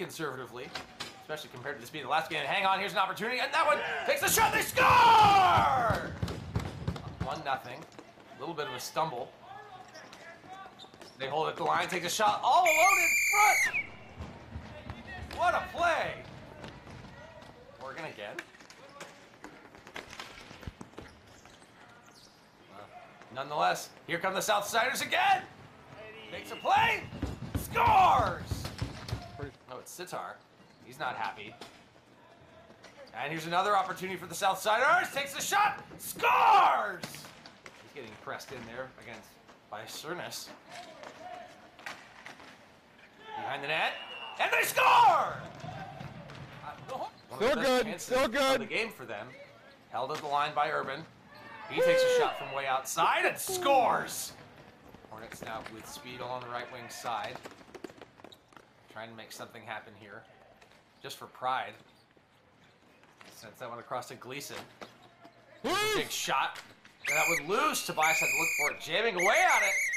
conservatively, especially compared to the speed of the last game. Hang on, here's an opportunity, and that one takes the shot. They score! One nothing. A little bit of a stumble. They hold it at the line, take a shot, all alone in front. What a play! Oregon again. Nonetheless, here come the Southsiders again. Makes a play, Sitar. He's not happy. And here's another opportunity for the South Southsiders. Takes the shot, scores. He's getting pressed in there against by Cernus. Behind the net, and they score! One of the Still good, still good. The game for them. Held at the line by Urban. He takes a shot from way outside and scores. Hornets now with speed along the right wing side. Trying to make something happen here. Just for pride. Sends that one across to Gleason. Big shot. And that would lose. Tobias had to look for it. Jamming away at it.